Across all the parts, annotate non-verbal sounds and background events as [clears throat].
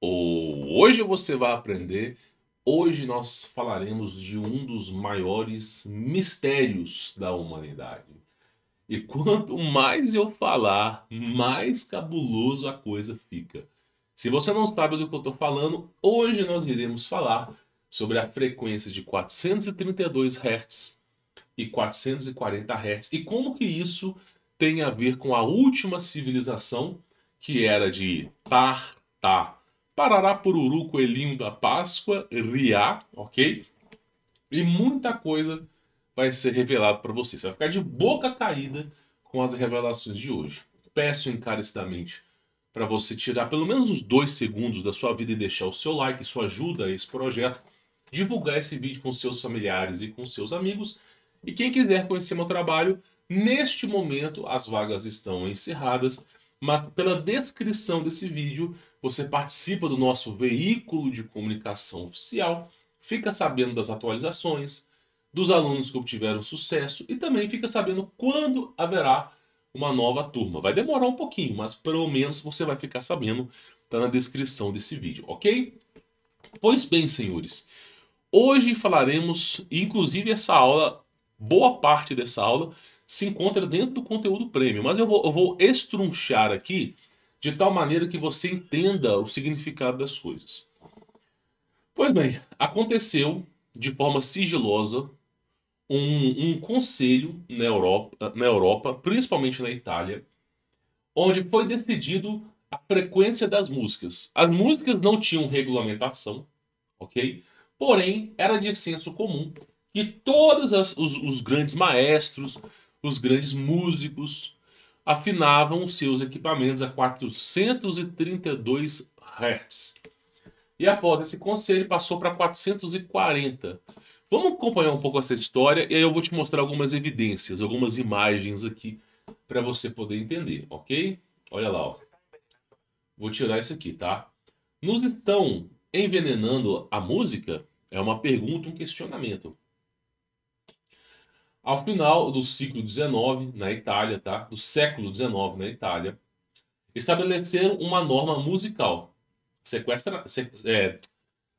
Hoje você vai aprender. Hoje nós falaremos de um dos maiores mistérios da humanidade. E quanto mais eu falar, mais cabuloso a coisa fica. Se você não sabe do que eu estou falando, hoje nós iremos falar sobre a frequência de 432 Hz e 440 Hz e como que isso tem a ver com a última civilização que era de Tartá. Parará, Pururu, Coelhinho da Páscoa, Riá, ok? E muita coisa vai ser revelado para você. Você vai ficar de boca caída com as revelações de hoje. Peço encarecidamente para você tirar pelo menos uns dois segundos da sua vida e deixar o seu like, isso ajuda a esse projeto, divulgar esse vídeo com seus familiares e com seus amigos. E quem quiser conhecer meu trabalho, neste momento as vagas estão encerradas, mas pela descrição desse vídeo você participa do nosso veículo de comunicação oficial, fica sabendo das atualizações, dos alunos que obtiveram sucesso e também fica sabendo quando haverá uma nova turma. Vai demorar um pouquinho, mas pelo menos você vai ficar sabendo, tá na descrição desse vídeo, ok? Pois bem, senhores, hoje falaremos, inclusive essa aula, boa parte dessa aula se encontra dentro do conteúdo prêmio, mas eu vou, eu vou estrunchar aqui de tal maneira que você entenda o significado das coisas. Pois bem, aconteceu de forma sigilosa um, um conselho na Europa, na Europa, principalmente na Itália, onde foi decidido a frequência das músicas. As músicas não tinham regulamentação, ok? Porém, era de senso comum que todos os, os grandes maestros, os grandes músicos, afinavam seus equipamentos a 432 Hz. E após esse conselho passou para 440. Vamos acompanhar um pouco essa história e aí eu vou te mostrar algumas evidências, algumas imagens aqui para você poder entender, ok? Olha lá, ó. Vou tirar isso aqui, tá? Nos estão envenenando a música? É uma pergunta, um questionamento. Ao final do ciclo XIX na Itália, tá? do século XIX na Itália, estabeleceram uma norma musical, sequestra, se, é,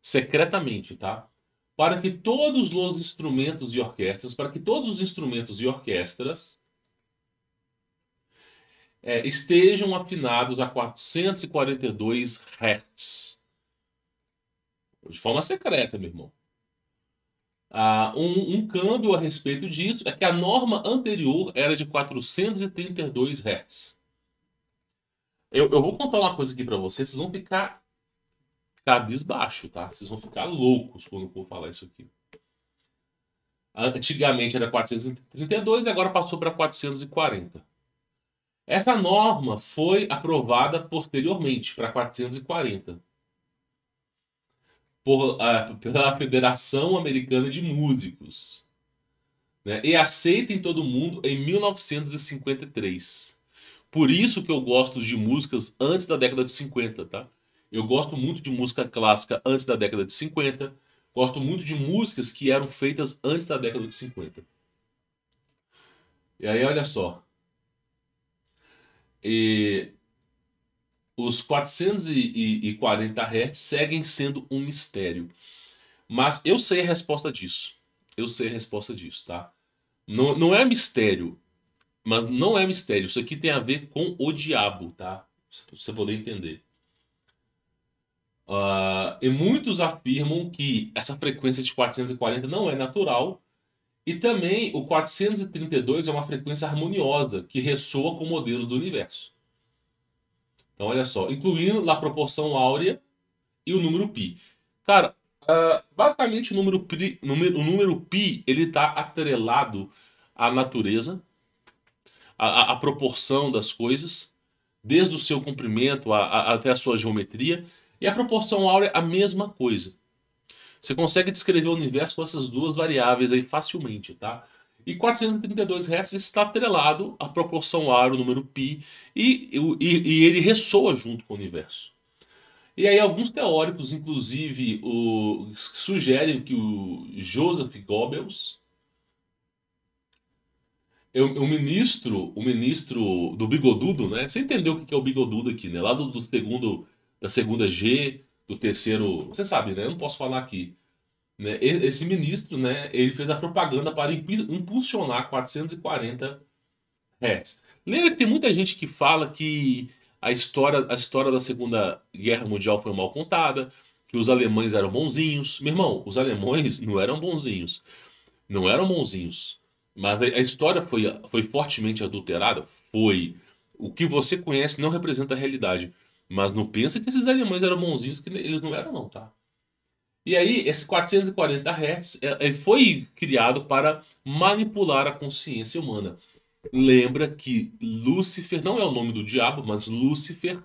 secretamente, tá? para que todos os instrumentos e orquestras, para que todos os instrumentos e orquestras é, estejam afinados a 442 Hz. De forma secreta, meu irmão. Ah, um, um, câmbio a respeito disso é que a norma anterior era de 432 Hz. Eu, eu vou contar uma coisa aqui para vocês, vocês vão ficar cabisbaixo, tá? Vocês vão ficar loucos quando eu for falar isso aqui. Antigamente era 432 e agora passou para 440. Essa norma foi aprovada posteriormente para 440 por, uh, pela Federação Americana de Músicos. Né? E aceita em todo mundo em 1953. Por isso que eu gosto de músicas antes da década de 50, tá? Eu gosto muito de música clássica antes da década de 50. Gosto muito de músicas que eram feitas antes da década de 50. E aí, olha só. E os 440 Hz seguem sendo um mistério. Mas eu sei a resposta disso. Eu sei a resposta disso, tá? Não, não é mistério. Mas não é mistério. Isso aqui tem a ver com o diabo, tá? Pra você poder entender. Uh, e muitos afirmam que essa frequência de 440 não é natural. E também o 432 é uma frequência harmoniosa que ressoa com modelos do universo. Então, olha só, incluindo a proporção áurea e o número π. Cara, uh, basicamente o número, pi, número, o número π ele está atrelado à natureza, à, à, proporção das coisas, desde o seu comprimento a, a, até a sua geometria, e a proporção áurea a mesma coisa. Você consegue descrever o universo com essas duas variáveis aí facilmente, tá? E 432 Hz está atrelado à proporção ar, o número π, e, e, e, ele ressoa junto com o universo. E aí alguns teóricos, inclusive, o, sugerem que o Joseph Goebbels, o, o, ministro, o ministro do bigodudo, né? Você entendeu o que é o bigodudo aqui, né? Lá do, do segundo, da segunda G, do terceiro. Você sabe, né? Eu não posso falar aqui. Né? Esse ministro, né? Ele fez a propaganda para impulsionar 440 Hz. Lembra que tem muita gente que fala que a história, a história da Segunda Guerra Mundial foi mal contada, que os alemães eram bonzinhos. Meu irmão, os alemães [laughs] não eram bonzinhos. Não eram bonzinhos. Mas a, a história foi, foi fortemente adulterada? Foi. O que você conhece não representa a realidade. Mas não pensa que esses alemães eram bonzinhos, que eles não eram, não, tá? E aí, esse 440 Hz é, foi criado para manipular a consciência humana. Lembra que Lúcifer não é o nome do diabo, mas Lúcifer,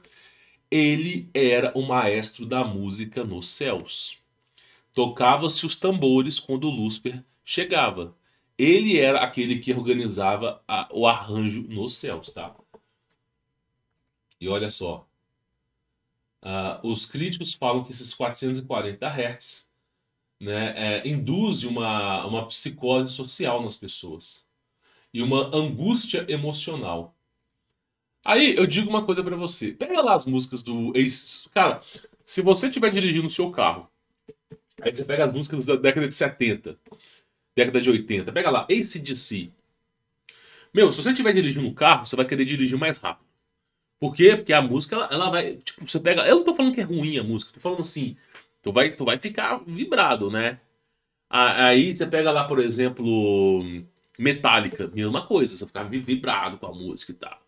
ele era o maestro da música nos céus. Tocava-se os tambores quando Lúcifer chegava. Ele era aquele que organizava a, o arranjo nos céus, tá? E olha só, Uh, os críticos falam que esses 440 Hz né, é, uma, uma psicose social nas pessoas e uma angústia emocional. Aí eu digo uma coisa para você: pega lá as músicas do Ace. Cara, se você estiver dirigindo o seu carro, aí você pega as músicas da década de 70, década de 80, pega lá, ACDC. Meu, se você estiver dirigindo um carro, você vai querer dirigir mais rápido. Por quê? Porque a música, ela, ela, vai. Tipo, você pega. Eu não tô falando que é ruim a música, tô falando assim. Tu vai, tu vai ficar vibrado, né? Aí você pega lá, por exemplo, Metallica, mesma coisa, você ficar vibrado com a música e tal.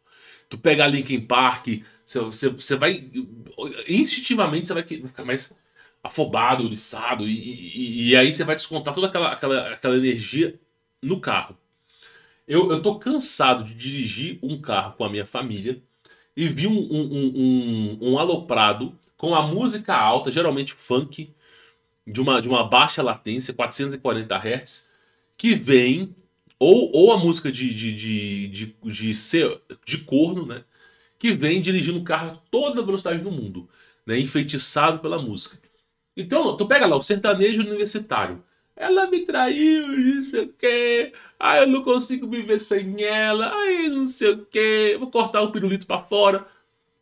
Tu pega Linkin Park, você, você, você vai. Instintivamente você vai ficar mais afobado, oriçado, e, e, e, aí você vai descontar toda aquela, aquela, aquela energia no carro. Eu, eu tô cansado de dirigir um carro com a minha família e vi um, um, um, um, aloprado com a música alta, geralmente funk, de uma, de uma baixa latência, 440 Hz, que vem, ou, ou a música de, de, de, de, ser, de corno, né? Que vem dirigindo o carro a toda a velocidade do mundo, né? Enfeitiçado pela música. Então, tu pega lá o sertanejo universitário. Ela me traiu, não sei o quê. Ai, eu não consigo viver sem ela. Ai, não sei o quê. Vou cortar o pirulito para fora.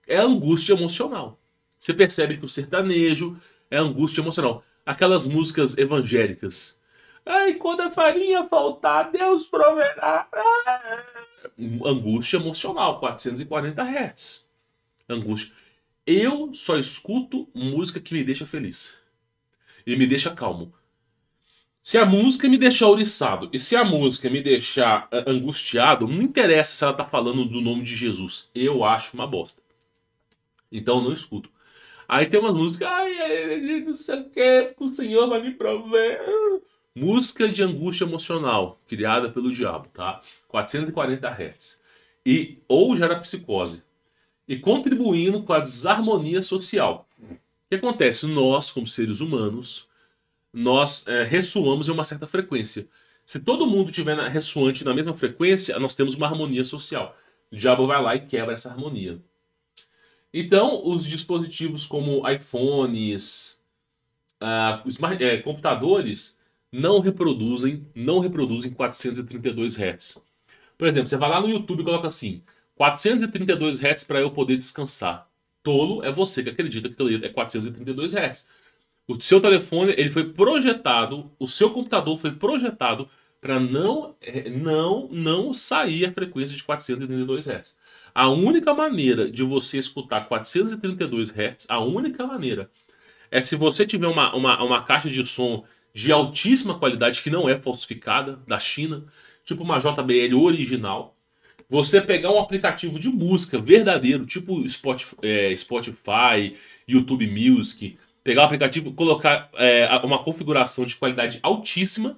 É angústia emocional. Você percebe que o sertanejo é angústia emocional. Aquelas músicas evangélicas. Ai, quando a farinha faltar, Deus proverá. Angústia emocional, 440 Hz. Angústia. Eu só escuto música que me deixa feliz. E me deixa calmo. Se a música me deixar ouriçado e se a música me deixar uh, angustiado, não interessa se ela tá falando do nome de Jesus. Eu acho uma bosta. Então não escuto. Aí tem umas músicas, ai não sei o que, o Senhor vai me prover. Música de angústia emocional, criada pelo diabo, tá? 440 Hz. E, ou gera psicose. E contribuindo com a desarmonia social. O que acontece? Nós, como seres humanos, nós é, ressoamos em uma certa frequência. Se todo mundo estiver na, ressoante na mesma frequência, nós temos uma harmonia social. O diabo vai lá e quebra essa harmonia. Então, os dispositivos como iPhones, uh, smart, é, computadores, não reproduzem, não reproduzem 432 Hz. Por exemplo, você vai lá no YouTube e coloca assim: 432 Hz para eu poder descansar. Tolo é você que acredita que é 432 Hz. O seu telefone ele foi projetado, o seu computador foi projetado para não, é, não, não sair a frequência de 432 Hz. A única maneira de você escutar 432 Hz, a única maneira, é se você tiver uma, uma, uma caixa de som de altíssima qualidade que não é falsificada, da China, tipo uma JBL original, você pegar um aplicativo de música verdadeiro, tipo Spotify, é, Spotify YouTube Music, pegar o aplicativo, colocar é, uma configuração de qualidade altíssima,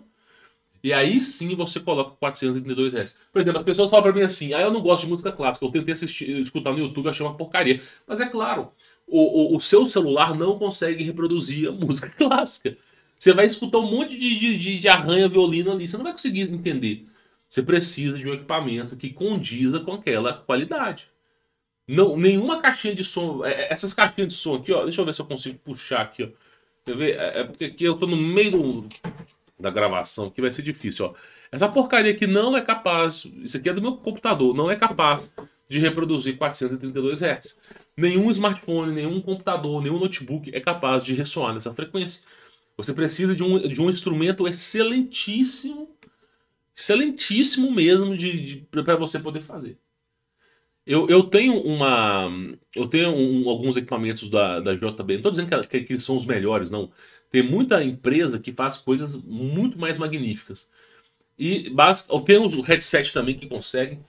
e aí sim você coloca 432 Hz. Por exemplo, as pessoas falam pra mim assim: ah, eu não gosto de música clássica, eu tentei assistir, escutar no YouTube, achei uma porcaria. Mas é claro, o, o, o seu celular não consegue reproduzir a [laughs] música clássica. Você vai escutar um monte de, de, de, de arranha violino ali, você não vai conseguir entender. Você precisa de um equipamento que condiza com aquela qualidade. Não, nenhuma caixinha de som. É, é, essas caixinhas de som aqui, ó. Deixa eu ver se eu consigo puxar aqui, ó. Quer ver? É, é porque aqui eu tô no meio do, da gravação, que vai ser difícil, ó. Essa porcaria aqui não é capaz. Isso aqui é do meu computador, não é capaz de reproduzir 432 Hz. Nenhum smartphone, nenhum computador, nenhum notebook é capaz de ressoar nessa frequência. Você precisa de um, de um instrumento excelentíssimo, excelentíssimo mesmo de, de para você poder fazer. Eu, eu tenho uma. Eu tenho um, alguns equipamentos da, da JB. Não estou dizendo que, que, eles são os melhores, não. Tem muita empresa que faz coisas muito mais magníficas. E basic, tem os headset também que conseguem.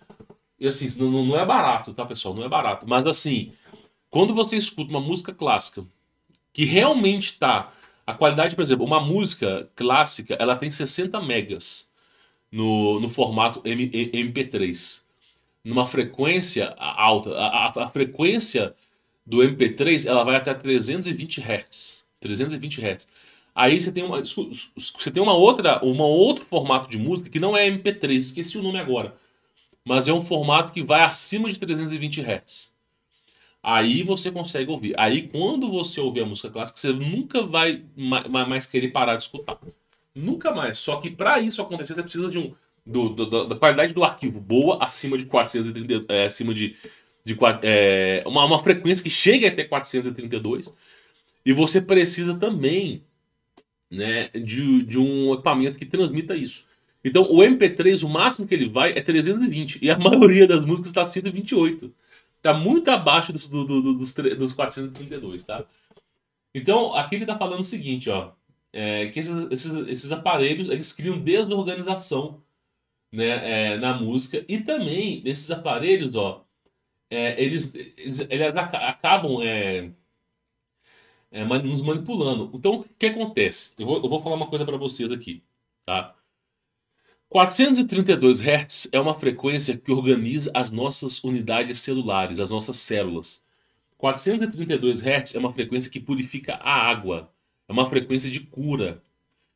E assim, não, não é barato, tá, pessoal? Não é barato. Mas assim, quando você escuta uma música clássica que realmente tá. A qualidade, por exemplo, uma música clássica, ela tem 60 megas no, no formato M, MP3 numa frequência alta. A, a, a, frequência do MP3 ela vai até 320 Hz. 320 Hz. Aí você tem uma, você tem uma outra, uma outro formato de música que não é MP3, esqueci o nome agora. Mas é um formato que vai acima de 320 Hz. Aí você consegue ouvir. Aí quando você ouvir a música clássica, você nunca vai mais querer parar de escutar. Nunca mais. Só que para isso acontecer, você precisa de um do, do, da qualidade do arquivo boa acima de 430, é, acima de, de é, uma, uma frequência que chegue até 432 e você precisa também né, de, de um equipamento que transmita isso. Então o MP3, o máximo que ele vai é 320 e a [laughs] maioria das músicas está 128. Está muito abaixo dos, do, do, dos, dos 432, tá? Então aqui ele está falando o seguinte, ó, é, que esses, esses, esses aparelhos eles criam desorganização né, é, na música. E também, nesses aparelhos, ó, é, eles, eles, eles acabam é, é, nos manipulando. Então, o que acontece? Eu vou, eu vou falar uma coisa para vocês aqui, tá? 432 Hz é uma frequência que organiza as nossas unidades celulares, as nossas células. 432 Hz é uma frequência que purifica a água, é uma frequência de cura.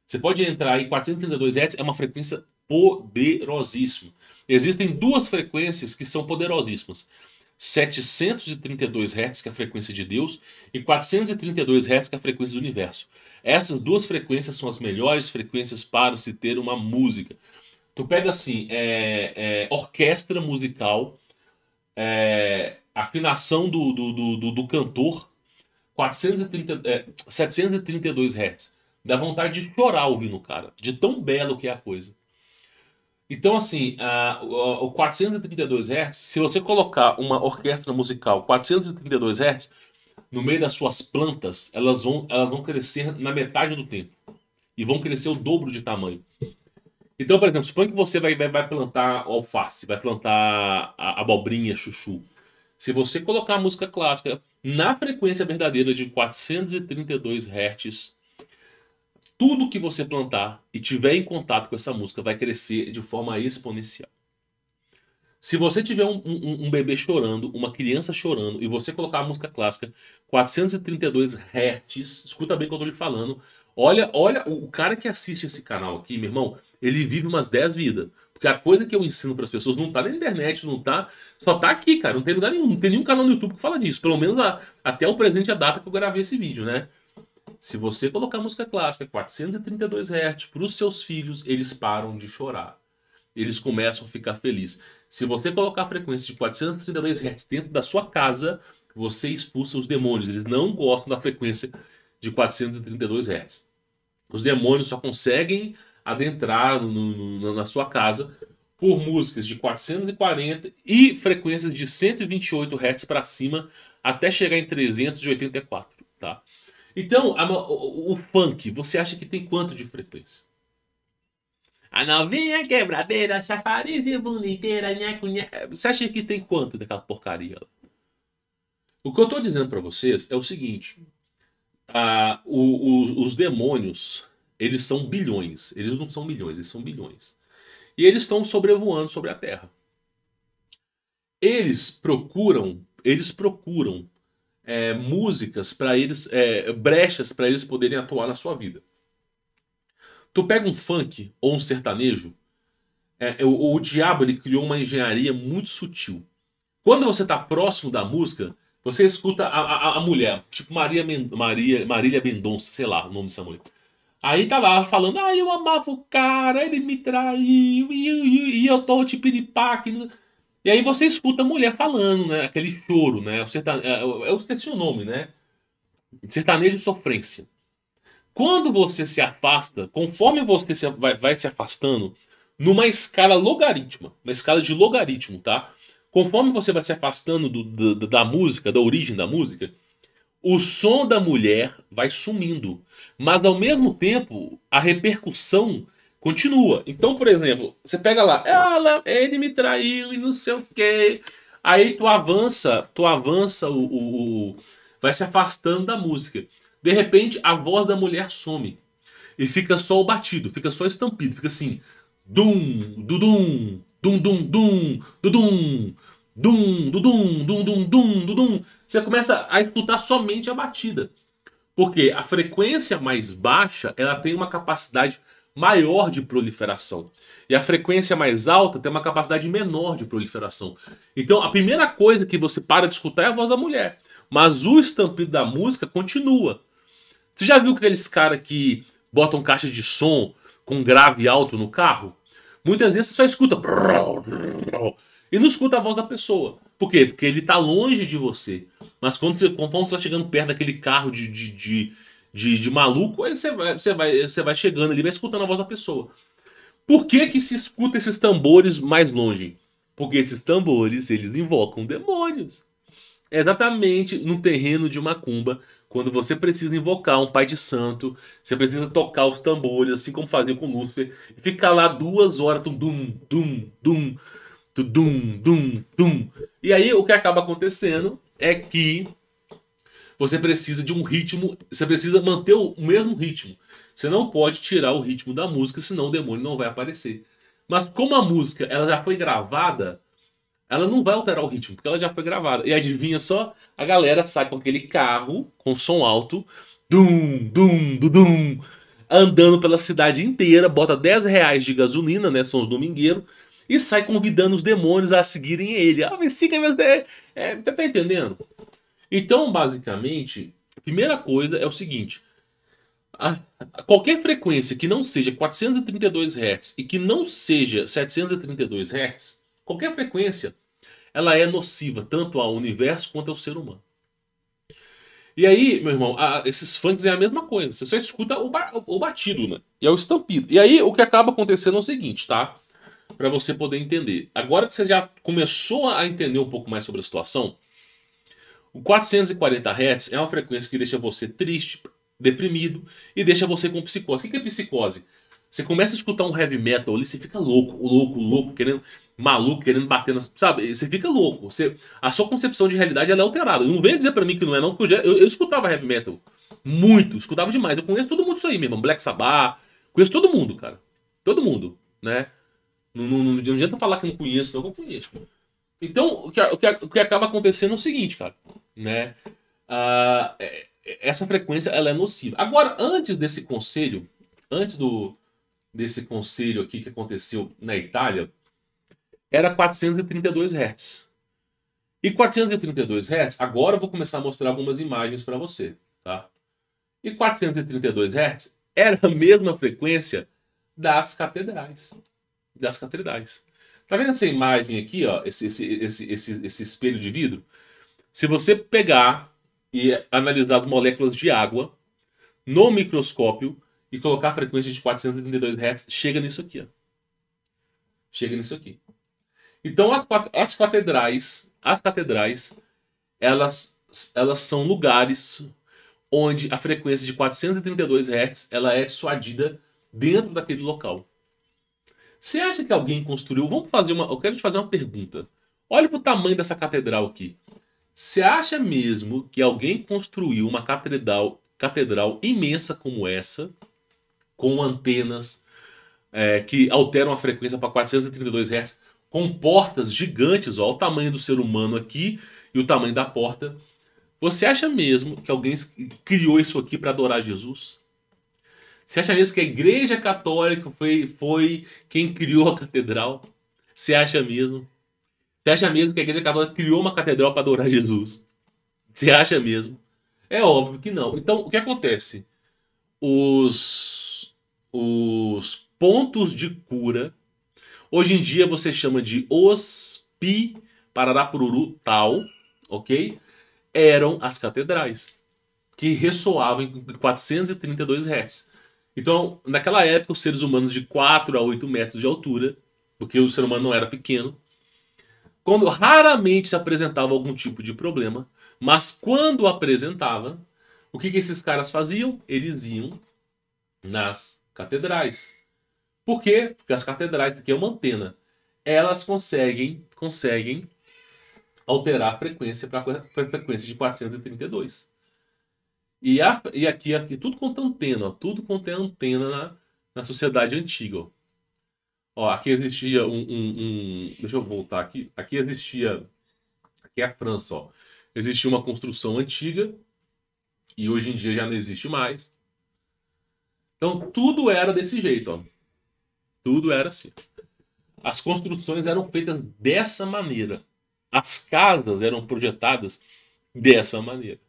Você pode entrar aí, 432 Hz é uma frequência poderosíssimo. Existem duas frequências que são poderosíssimas. 732 Hz, que é a frequência de Deus, e 432 Hz, que é a frequência do universo. Essas duas frequências são as melhores frequências para se ter uma música. Tu pega assim, é, é, orquestra musical, é, afinação do, do, do, do, cantor, 430, 732 Hz. Dá vontade de chorar ouvindo o cara, de tão belo que é a coisa. Então, assim, o 432 Hz, se você colocar uma orquestra musical 432 Hz, no meio das suas plantas, elas vão, elas vão crescer na metade do tempo. E vão crescer o dobro de tamanho. Então, por exemplo, suponha que você vai, vai, vai plantar alface, vai plantar a, abobrinha, chuchu. Se você colocar a música clássica na frequência verdadeira de 432 Hz, tudo que você plantar e tiver em contato com essa música vai crescer de forma exponencial. Se você tiver um, um, um, bebê chorando, uma criança chorando, e você colocar a música clássica 432 Hz, escuta bem o que eu tô lhe falando. Olha, olha, o cara que assiste esse canal aqui, meu irmão, ele vive umas 10 vidas. Porque a coisa que eu ensino para as pessoas não tá na internet, não tá. Só tá aqui, cara. Não tem lugar nenhum. Não tem nenhum canal no YouTube que fala disso. Pelo menos a, até o presente a data que eu gravei esse vídeo, né? Se você colocar música clássica 432 Hz para os seus filhos, eles param de chorar. Eles começam a ficar felizes. Se você colocar a frequência de 432 Hz dentro da sua casa, você expulsa os demônios. Eles não gostam da frequência de 432 Hz. Os demônios só conseguem adentrar no, no, na sua casa por músicas de 440 e frequências de 128 Hz para cima até chegar em 384, tá? Então, a, o, o, funk, você acha que tem quanto de frequência? A novinha quebradeira, chafariz e boniteira, nheco, nheco. Você acha que tem quanto daquela porcaria? O que eu estou dizendo para vocês é o seguinte: a, o, o, os demônios, eles são bilhões. Eles não são milhões, eles são bilhões. E eles estão sobrevoando sobre a Terra. Eles procuram, eles procuram é, músicas para eles, é, brechas para eles poderem atuar na sua vida. Tu pega um funk ou um sertanejo, é, o, o, diabo ele criou uma engenharia muito sutil. Quando você está próximo da música, você escuta a, a, a mulher, tipo Maria, Maria Marília Mendonça, sei lá o nome dessa mulher. Aí tá lá falando, ah, eu amava o cara, ele me traiu, e, e, e eu tô tipo piripaque. E aí você escuta a mulher falando, né? Aquele choro, né? O sertane... é, eu esqueci o nome, né? Sertanejo sofrência. Quando você se afasta, conforme você se, vai, vai se afastando, numa escala logarítmica, uma escala de logaritmo, tá? Conforme você vai se afastando do, do, da música, da origem da música, o som da mulher vai sumindo. Mas ao mesmo tempo, a repercussão continua. Então, por exemplo, você pega lá, ela, ele me traiu e não sei o quê. Aí tu avança, tu avança o, o, o vai se afastando da música. De repente, a voz da mulher some. E fica só o batido, fica só estampido, fica assim, dum, dudum, dum, dum, dum, dudum, dum, dudum, dum, dum, dum, dudum. Você começa a escutar somente a batida. Porque a frequência mais baixa, ela tem uma capacidade maior de proliferação. E a frequência mais alta tem uma capacidade menor de proliferação. Então, a primeira coisa que você para de escutar é a voz da mulher. Mas o estampido da música continua. Você já viu aqueles caras que botam caixa de som com grave alto no carro? Muitas vezes você só escuta e não escuta a voz da pessoa. Por quê? Porque ele está longe de você. Mas quando você, conforme você vai chegando perto daquele carro de, de, de, de, de maluco, aí você vai, você, vai, você vai chegando ali, vai escutando a voz da pessoa. Por que, que se escuta esses tambores mais longe? Porque esses tambores, eles invocam demônios. É exatamente no terreno de macumba, quando você precisa invocar um pai de santo, você precisa tocar os tambores, assim como fazia com Lúcifer, e ficar lá duas horas, tum, dum, dum, dum, dum, dum, dum. E aí o que acaba acontecendo é que você precisa de um ritmo, você precisa manter o mesmo ritmo. Você não pode tirar o ritmo da música, senão o demônio não vai aparecer. Mas como a música ela já foi gravada, ela não vai alterar o ritmo, porque ela já foi gravada. E adivinha só? A galera sai com aquele carro com som alto, dum, dum, dum, dum, andando pela cidade inteira, bota 10 reais de gasolina, né? São os domingueiros, e sai convidando os demônios a seguirem ele. Ah, me siga meus de... é, tá, tá entendendo? Então, basicamente, a primeira coisa é o seguinte: a, a qualquer frequência que não seja 432 Hz e que não seja 732 Hz, Qualquer frequência, ela é nociva tanto ao universo quanto ao ser humano. E aí, meu irmão, a, esses funks é a mesma coisa. Você só escuta o, ba, o batido, né? E é o estampido. E aí, o que acaba acontecendo é o seguinte, tá? Para você poder entender. Agora que você já começou a entender um pouco mais sobre a situação, o 440 Hz é uma frequência que deixa você triste, deprimido e deixa você com psicose. O que é psicose? Você começa a escutar um heavy metal ali, você fica louco, louco, louco, querendo maluco, querendo bater nas. Sabe? Você fica louco. Você, a sua concepção de realidade é alterada. Não venha dizer para mim que não é, não, porque eu, já, eu, eu, escutava heavy metal. Muito, escutava demais. Eu conheço todo mundo isso aí mesmo. Black Sabbath. Conheço todo mundo, cara. Todo mundo, né? Não, não, não, não adianta falar que não conheço, não, eu conheço. Então, o que, o, que, o que acaba acontecendo é o seguinte, cara. Né? Ah, essa frequência ela é nociva. Agora, antes desse conselho, antes do, desse conselho aqui que aconteceu na Itália, era 432 Hz. E 432 Hz, agora eu vou começar a mostrar algumas imagens para você, tá? E 432 Hz era a mesma frequência das catedrais. Das catedrais. Tá vendo essa imagem aqui, ó? Esse, esse, esse, esse, esse espelho de vidro? Se você pegar e analisar as moléculas de água no microscópio e colocar a frequência de 432 Hz, chega nisso aqui, ó. Chega nisso aqui. Então as, as catedrais, as catedrais, elas, elas são lugares onde a frequência de 432 Hz ela é dissuadida dentro daquele local. Você acha que alguém construiu? Vamos fazer uma. Eu quero te fazer uma pergunta. Olha para o tamanho dessa catedral aqui. Você acha mesmo que alguém construiu uma catedral, catedral imensa como essa, com antenas é, que alteram a frequência para 432 Hz, com portas gigantes, ó, o tamanho do ser humano aqui e o tamanho da porta. Você acha mesmo que alguém criou isso aqui para adorar Jesus? Você acha mesmo que a Igreja Católica foi, foi quem criou a catedral? Você acha mesmo? Você acha mesmo que a Igreja Católica criou uma catedral para adorar Jesus? Você acha mesmo? É óbvio que não. Então, o que acontece? Os, os pontos de cura Hoje em dia você chama de os pi, parará, pururu, tal, ok? Eram as catedrais, que ressoavam em 432 Hz. Então, naquela época, os seres humanos de 4 a 8 metros de altura, porque o ser humano não era pequeno, quando raramente se apresentava algum tipo de problema, mas quando apresentava, o que, que esses caras faziam? Eles iam nas catedrais. Por quê? Porque as catedrais, aqui é uma antena, elas conseguem, conseguem alterar a frequência para a frequência de 432. E, a, e aqui, aqui tudo quanto é antena, ó, tudo quanto é antena na, na sociedade antiga. Ó. ó aqui existia um, um, um, Deixa eu voltar aqui. Aqui existia. Aqui é a França, ó. Existia uma construção antiga e hoje em dia já não existe mais. Então tudo era desse jeito, ó. Tudo era assim. As construções eram feitas dessa maneira. As casas eram projetadas dessa maneira.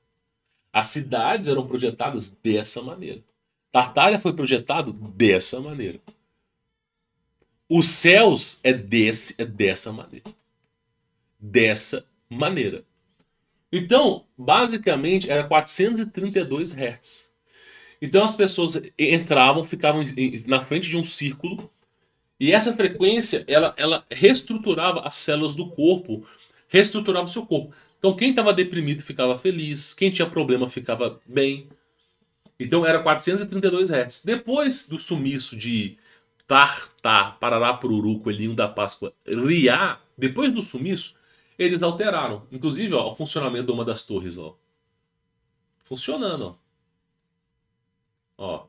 As cidades eram projetadas dessa maneira. Tartária foi projetado dessa maneira. Os céus é desse é dessa maneira. Dessa maneira. Então, basicamente era 432 Hz. Então as pessoas entravam, ficavam na frente de um círculo e essa frequência ela, ela reestruturava as células do corpo, reestruturava o seu corpo. Então quem estava deprimido ficava feliz, quem tinha problema ficava bem. Então era 432 Hz. Depois do sumiço de Tartar, Parará, Pururu, Coelhinho da Páscoa, Riá, depois do sumiço, eles alteraram. Inclusive, ó, o funcionamento de uma das torres, ó. Funcionando, ó. Ó.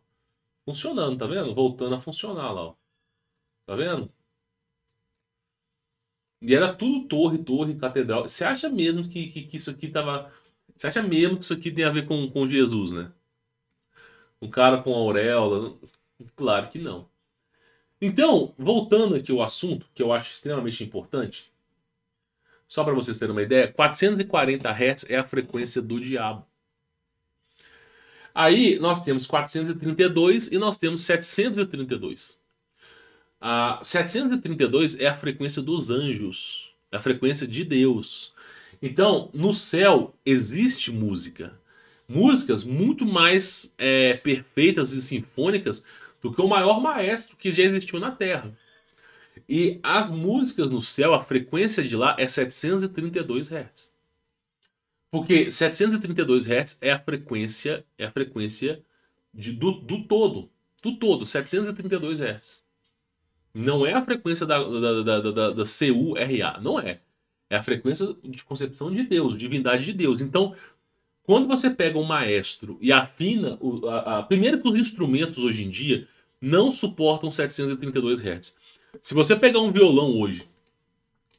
Funcionando, tá vendo? Voltando a funcionar lá, ó. Tá vendo? E era tudo torre, torre, catedral. Você acha mesmo que, que, que, isso aqui tava. Você acha mesmo que isso aqui tem a ver com, com Jesus, né? Um cara com auréola? Claro que não. Então, voltando aqui ao assunto, que eu acho extremamente importante, só para vocês terem uma ideia, 440 Hz é a frequência do diabo. Aí nós temos 432 e nós temos 732. A 732 é a frequência dos anjos, é a frequência de Deus. Então, no céu existe música. Músicas muito mais é, perfeitas e sinfônicas do que o maior maestro que já existiu na Terra. E as músicas no céu, a frequência de lá é 732 Hz. Porque 732 Hz é a frequência, é a frequência de, do, do todo. Do todo, 732 Hz. Não é a frequência da, da, da, da, da CURA, não é. É a frequência de concepção de Deus, divindade de Deus. Então, quando você pega um maestro e afina, o, a, a, primeiro que os instrumentos hoje em dia não suportam 732 Hz. Se você pegar um violão hoje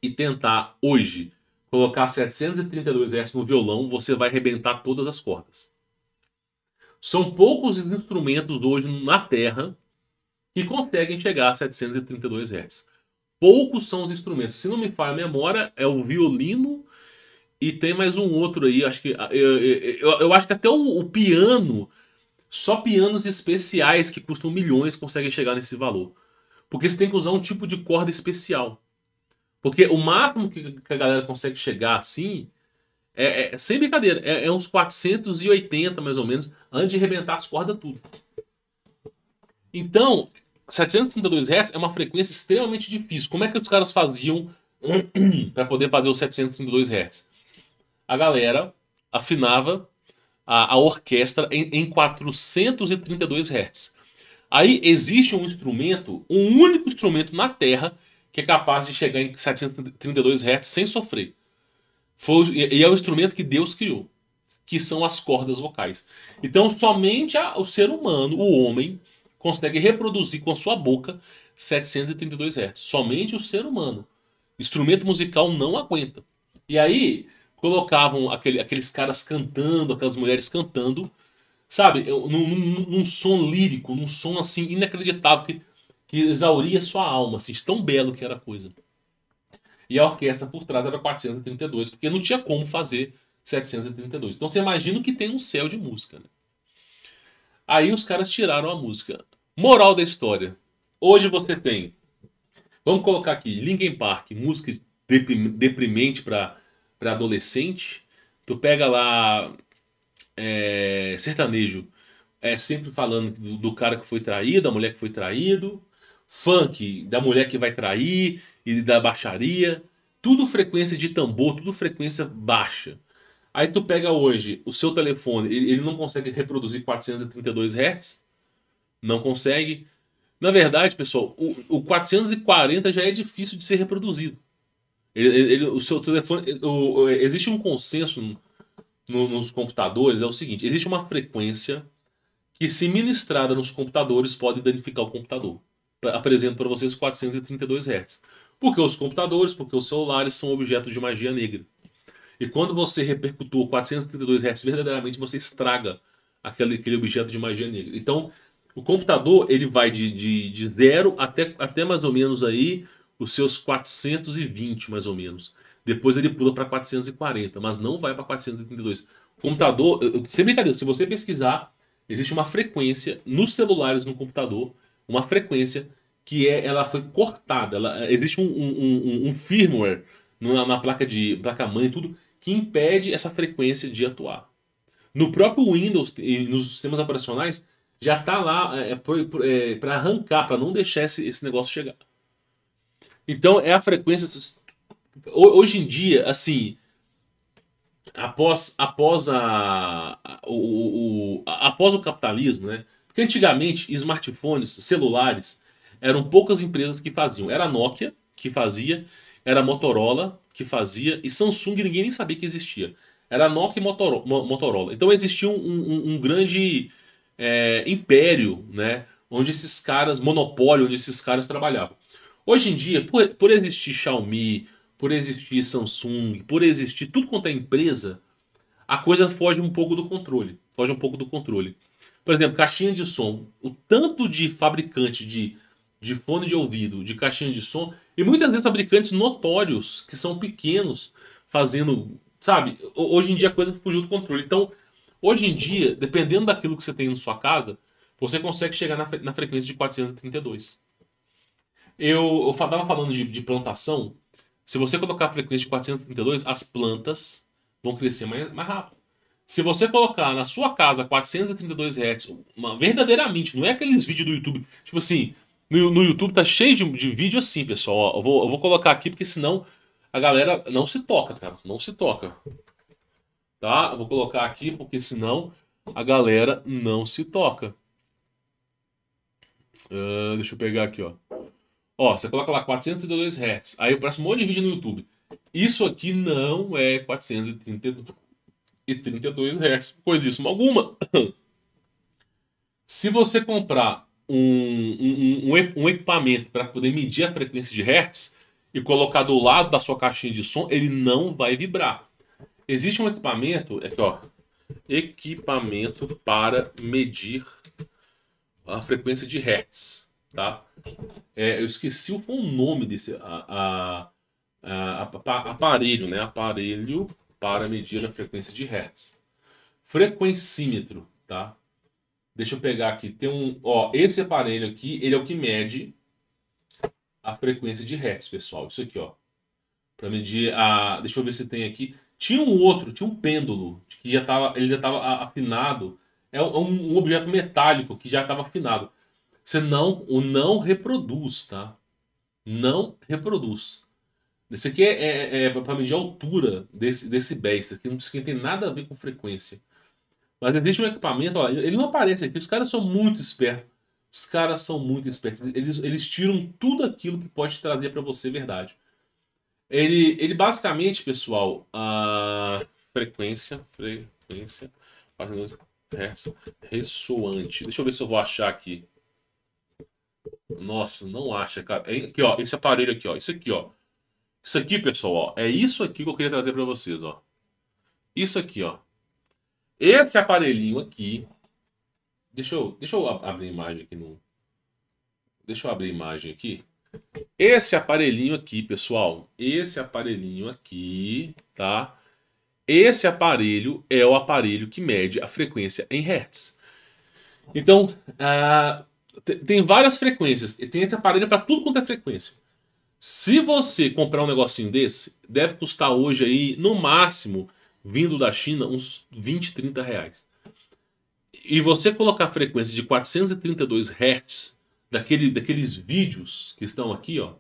e tentar hoje colocar 732 Hz no violão, você vai arrebentar todas as cordas. São poucos os instrumentos hoje na Terra que conseguem chegar a 732 Hz. Poucos são os instrumentos. Se não me falha a memória, é o violino e tem mais um outro aí. Acho que, eu, eu, eu acho que até o, o, piano, só pianos especiais que custam milhões conseguem chegar nesse valor. Porque você tem que usar um tipo de corda especial. Porque o máximo que, a galera consegue chegar assim é, é sem brincadeira, é, é uns 480 mais ou menos, antes de arrebentar as cordas tudo. Então, 732 Hz é uma frequência extremamente difícil. Como é que os caras faziam [clears throat] para poder fazer os 732 Hz? A galera afinava a, a orquestra em, em 432 Hz. Aí existe um instrumento, um único instrumento na Terra que é capaz de chegar em 732 Hz sem sofrer. Foi, e é o instrumento que Deus criou, que são as cordas vocais. Então, somente a, o ser humano, o homem, consegue reproduzir com a sua boca 732 Hz. Somente o ser humano. Instrumento musical não aguenta. E aí colocavam aquele, aqueles caras cantando, aquelas mulheres cantando, sabe, num, num, num, som lírico, num som assim inacreditável que, que exauria sua alma, assim, tão belo que era a coisa. E a orquestra por trás era 432, porque não tinha como fazer 732. Então você imagina que tem um céu de música. Né? Aí os caras tiraram a música. Moral da história. Hoje você tem. Vamos colocar aqui Linkin Park, música deprimente para adolescente. Tu pega lá é, sertanejo, é sempre falando do, do, cara que foi traído, da mulher que foi traído. Funk, da mulher que vai trair e da baixaria. Tudo frequência de tambor, tudo frequência baixa. Aí tu pega hoje o seu telefone, ele, ele não consegue reproduzir 432 Hz. Não consegue. Na verdade, pessoal, o, o 440 já é difícil de ser reproduzido. Ele, ele, o seu telefone. O, existe um consenso no, nos computadores, é o seguinte: existe uma frequência que, se ministrada nos computadores, pode danificar o computador. Apresento para vocês 432 Hz. Porque os computadores, porque os celulares são objetos de magia negra. E quando você repercutou 432 Hz verdadeiramente, você estraga aquele, aquele objeto de magia negra. Então, o computador ele vai de, de, de zero até, até mais ou menos aí os seus 420, mais ou menos. Depois ele pula para 440, mas não vai para 432. O computador, sem brincadeira, se você pesquisar, existe uma frequência nos celulares no computador, uma frequência que é, ela foi cortada. Ela, existe um, um, um, um firmware na, na, placa de placa mãe tudo que impede essa frequência de atuar. No próprio Windows e nos sistemas operacionais já está lá é, é, para arrancar, para não deixar esse, esse negócio chegar. Então é a frequência. Hoje em dia, assim, após, após, a, o, o, após o capitalismo, né? Porque antigamente smartphones, celulares, eram poucas empresas que faziam. Era a Nokia que fazia, era a Motorola que fazia e Samsung ninguém nem sabia que existia. Era Nokia e Motorola. Então existia um, um, um grande é, império, né? Onde esses caras, monopólio, onde esses caras trabalhavam. Hoje em dia, por, por existir Xiaomi, por existir Samsung, por existir tudo quanto é empresa, a coisa foge um pouco do controle. Foge um pouco do controle. Por exemplo, caixinha de som. O tanto de fabricante de, de fone de ouvido, de caixinha de som, e muitas vezes fabricantes notórios, que são pequenos, fazendo. Sabe? Hoje em dia a coisa fugiu do controle. Então, hoje em dia, dependendo daquilo que você tem na sua casa, você consegue chegar na, na frequência de 432. Eu estava falando de, de, plantação. Se você colocar a frequência de 432, as plantas vão crescer mais, mais rápido. Se você colocar na sua casa 432 Hz, uma, verdadeiramente, não é aqueles vídeos do YouTube, tipo assim, no, no YouTube tá cheio de, de vídeo assim, pessoal. Ó, eu, vou, eu vou colocar aqui porque senão a galera não se toca, cara. Não se toca. Tá? Eu vou colocar aqui porque senão a galera não se toca. Uh, deixa eu pegar aqui, ó. Ó, você coloca lá 432 Hz. Aí aparece um monte de vídeo no YouTube. Isso aqui não é 432 Hz. Coisíssima alguma. Se você comprar um, um, um, um equipamento para poder medir a frequência de hertz e colocar do lado da sua caixinha de som, ele não vai vibrar. Existe um equipamento, aqui ó, equipamento para medir a frequência de hertz, tá? É, eu esqueci o nome desse a, a, a, aparelho, né? Aparelho para medir a frequência de hertz. Frequencímetro, tá? Deixa eu pegar aqui. Tem um. Ó, esse aparelho aqui, ele é o que mede a frequência de hertz, pessoal. Isso aqui, ó. Para medir a. Deixa eu ver se tem aqui. Tinha um outro, tinha um pêndulo, que já tava, ele já estava afinado. É um, um, objeto metálico que já estava afinado. Você não, o não reproduz, tá? Não reproduz. Esse aqui é, é, é para medir a altura desse, desse besta, que não tem nada a ver com frequência. Mas existe um equipamento, ó, ele não aparece aqui, os caras são muito espertos. Os caras são muito espertos. Eles, eles tiram tudo aquilo que pode trazer para você verdade. Ele, ele basicamente, pessoal, a frequência, frequência, Hz, ressoante. Deixa eu ver se eu vou achar aqui. Nossa, não acha, cara. É, aqui, ó, esse aparelho aqui, ó, isso aqui, ó. Isso aqui, pessoal, ó, é isso aqui que eu queria trazer para vocês, ó. Isso aqui, ó. Esse aparelhinho aqui. Deixa eu, deixa eu abrir a imagem aqui no. Deixa eu abrir a imagem aqui. Esse aparelhinho aqui, pessoal. Esse aparelhinho aqui, tá? Esse aparelho é o aparelho que mede a frequência em hertz. Então, uh, tem várias frequências. Tem esse aparelho para tudo quanto é frequência. Se você comprar um negocinho desse, deve custar hoje aí, no máximo, vindo da China, uns 20, 30 reais. E você colocar a frequência de 432 Hz daquele, daqueles vídeos que estão aqui, ó.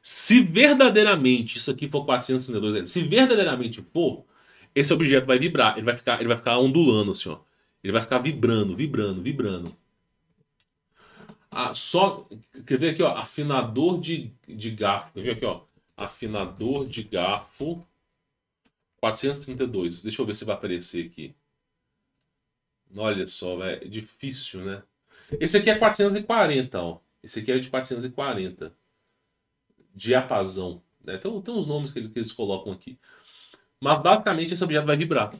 Se verdadeiramente isso aqui for 432 Hz, se verdadeiramente for, esse objeto vai vibrar, ele vai ficar, ele vai ficar ondulando assim, ó. Ele vai ficar vibrando, vibrando, vibrando. Só. Quer ver aqui, ó? Afinador de, de garfo. Quer ver aqui, ó? Afinador de garfo 432. Deixa eu ver se vai aparecer aqui. Olha só. É difícil, né? Esse aqui é 440, ó. Esse aqui é de 440. Diapasão. Né? Então, tem uns nomes que eles colocam aqui. Mas basicamente esse objeto vai vibrar.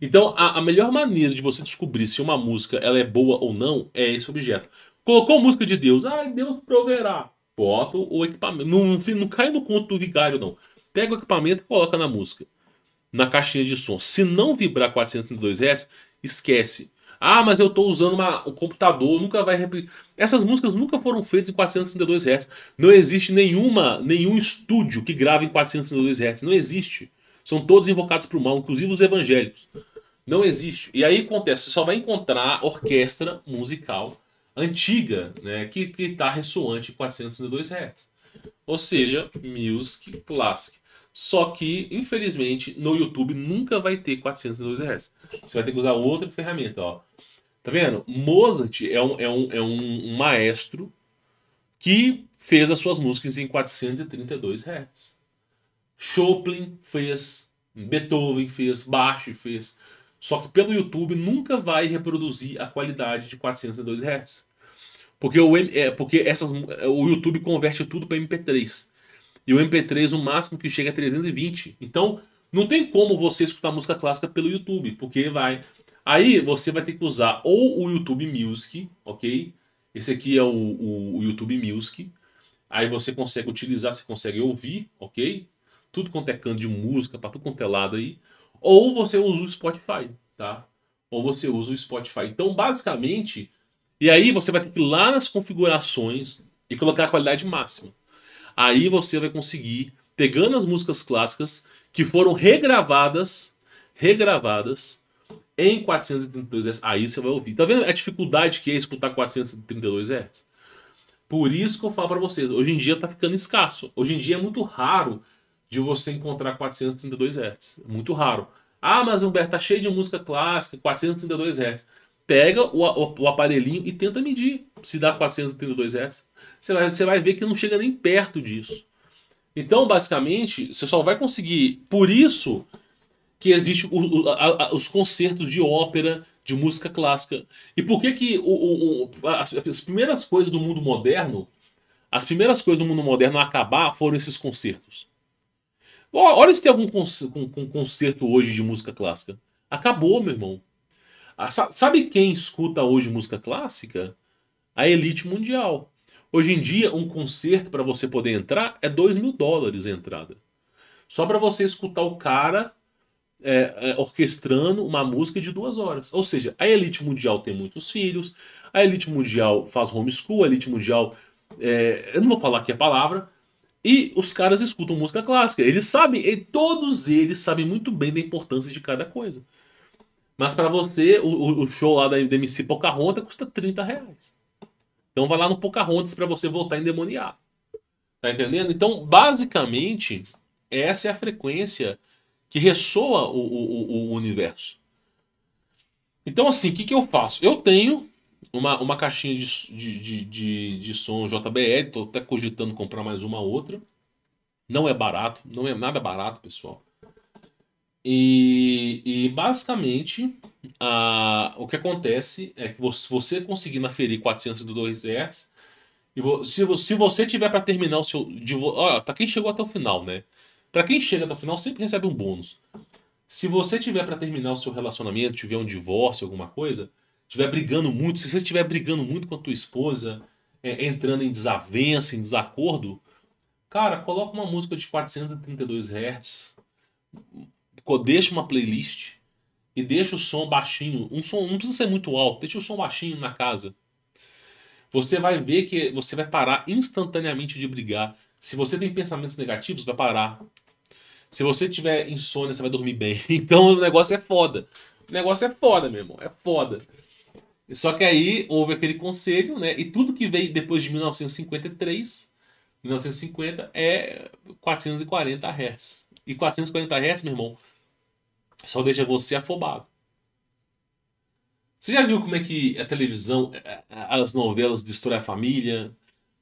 Então, a, a, melhor maneira de você descobrir se uma música ela é boa ou não é esse objeto. Colocou música de Deus, ah, Deus proverá. Bota o equipamento. Não, não, não cai no conto do vigário, não. Pega o equipamento e coloca na música. Na caixinha de som. Se não vibrar 432 Hz, esquece. Ah, mas eu estou usando uma, um computador, nunca vai repetir. Essas músicas nunca foram feitas em 432 Hz. Não existe nenhuma, nenhum estúdio que grave em 432 Hz. Não existe. São todos invocados para o mal, inclusive os evangélicos. Não existe. E aí acontece, você só vai encontrar orquestra musical antiga, né, que está ressoante em 432 Hz. Ou seja, music classic. Só que, infelizmente, no YouTube nunca vai ter 402 Hz. Você vai ter que usar outra ferramenta, ó. Tá vendo? Mozart é um, é um, é um, maestro que fez as suas músicas em 432 Hz. Chopin fez, Beethoven fez, Bach fez. Só que pelo YouTube nunca vai reproduzir a qualidade de 402 Hz. Porque o, é, porque essas, o YouTube converte tudo para MP3. E o MP3 o máximo que chega é 320. Então não tem como você escutar música clássica pelo YouTube, porque vai. Aí você vai ter que usar ou o YouTube Music, ok? Esse aqui é o, o, o YouTube Music. Aí você consegue utilizar, você consegue ouvir, ok? tudo quanto é canto de música, para tudo quanto é lado aí. Ou você usa o Spotify, tá? Ou você usa o Spotify. Então, basicamente, e aí você vai ter que ir lá nas configurações e colocar a qualidade máxima. Aí você vai conseguir, pegando as músicas clássicas que foram regravadas, regravadas em 432 Hz, aí você vai ouvir. Tá vendo a dificuldade que é escutar 432 Hz? Por isso que eu falo para vocês, hoje em dia tá ficando escasso. Hoje em dia é muito raro de você encontrar 432 Hz. Muito raro. Ah, mas Humberto, tá cheio de música clássica, 432 Hz. Pega o, o, o, aparelhinho e tenta medir se dá 432 Hz. Você vai, vai ver que não chega nem perto disso. Então, basicamente, você só vai conseguir. Por isso que existe o, a, a, os concertos de ópera, de música clássica. E por que que o, as, as primeiras coisas do mundo moderno, as primeiras coisas do mundo moderno a acabar foram esses concertos. Olha se tem algum concerto hoje de música clássica. Acabou, meu irmão. Ah, sabe quem escuta hoje música clássica? A elite mundial. Hoje em dia, um concerto para você poder entrar é 2 mil dólares a entrada. Só para você escutar o cara é, é, orquestrando uma música de duas horas. Ou seja, a elite mundial tem muitos filhos, a elite mundial faz homeschool, a elite mundial. É, eu não vou falar aqui a palavra, e os caras escutam música clássica. Eles sabem, e todos eles sabem muito bem da importância de cada coisa. Mas para você, o, o, show lá da MC Pocahontas custa 30 reais. Então vai lá no Pocahontas para você voltar endemoniado. Tá entendendo? Então, basicamente, essa é a frequência que ressoa o, o, o universo. Então, assim, o que, que eu faço? Eu tenho uma, uma caixinha de, de, de, de, de som JBL, estou até cogitando comprar mais uma outra. Não é barato, não é nada barato, pessoal. E, e basicamente, a, o que acontece é que você, você conseguindo aferir 402 Hz, e vo, se, se você tiver para terminar o seu. Para quem chegou até o final, né? Para quem chega até o final, sempre recebe um bônus. Se você tiver para terminar o seu relacionamento, tiver um divórcio, alguma coisa, estiver brigando muito, se você estiver brigando muito com a tua esposa, é, entrando em desavença, em desacordo, cara, coloca uma música de 432 Hz, deixa uma playlist e deixa o som baixinho. Um som não precisa ser muito alto, deixa o som baixinho na casa. Você vai ver que você vai parar instantaneamente de brigar. Se você tem pensamentos negativos, vai parar. Se você tiver insônia, você vai dormir bem. [laughs] Então o negócio é foda. O negócio é foda, meu irmão. É foda. Só que aí houve aquele conselho, né? E tudo que veio depois de 1953, 1950, é 440 Hz. E 440 Hz, meu irmão, só deixa você afobado. Você já viu como é que a televisão, as novelas destroem a família?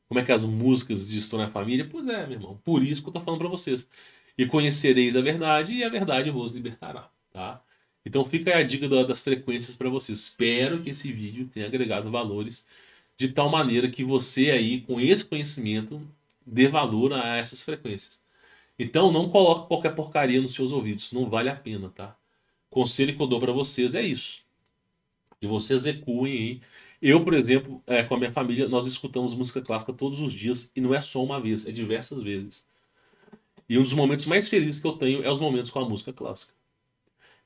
Como é que as músicas destroem a família? Pois é, meu irmão. Por isso que eu tô falando para vocês. E conhecereis a verdade, e a verdade vos libertará, tá? Então fica a dica das frequências para você. Espero que esse vídeo tenha agregado valores de tal maneira que você aí, com esse conhecimento, dê valor a essas frequências. Então não coloque qualquer porcaria nos seus ouvidos, não vale a pena, tá? Conselho que eu dou para vocês é isso. Que vocês recuem aí. Eu, por exemplo, é, com a minha família, nós escutamos música clássica todos os dias e não é só uma vez, é diversas vezes. E um dos momentos mais felizes que eu tenho é os momentos com a música clássica.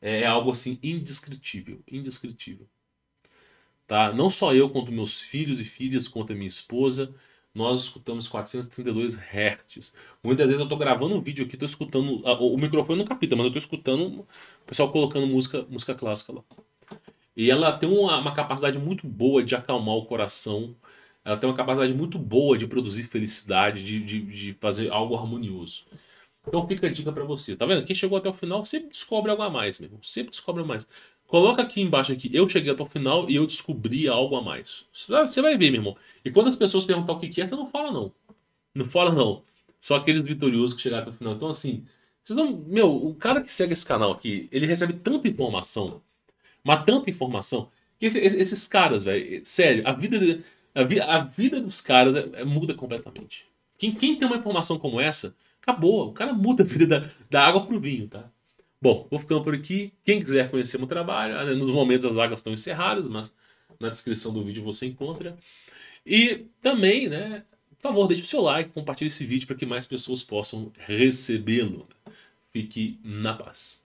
É, é algo assim indescritível, indescritível. Tá? Não só eu, quanto meus filhos e filhas, quanto a minha esposa, nós escutamos 432 Hz. Muitas vezes eu estou gravando um vídeo aqui, estou escutando. O microfone não capita, mas eu estou escutando o pessoal colocando música, música clássica lá. E ela tem uma, uma, capacidade muito boa de acalmar o coração. Ela tem uma capacidade muito boa de produzir felicidade, de, de, de fazer algo harmonioso. Então fica a dica para vocês. Tá vendo? Quem chegou até o final sempre descobre algo a mais, meu irmão. Sempre descobre mais. Coloca aqui embaixo aqui, eu cheguei até o final e eu descobri algo a mais. Você vai ver, meu irmão. E quando as pessoas perguntam o que é, você não fala não. Não fala não. Só aqueles vitoriosos que chegaram até o final. Então assim, vocês não, meu, o cara que segue esse canal aqui, ele recebe tanta informação, mas tanta informação, que esses, caras, velho, sério, a vida, a, a vida dos caras é, é, muda completamente. Quem, quem tem uma informação como essa, Acabou. O cara muda a vida da, da água pro vinho, tá? Bom, vou ficando por aqui. Quem quiser conhecer meu trabalho, né, nos momentos as vagas estão encerradas, mas na descrição do vídeo você encontra. E também, né, por favor, deixe o seu like, compartilhe esse vídeo para que mais pessoas possam recebê-lo. Fique na paz.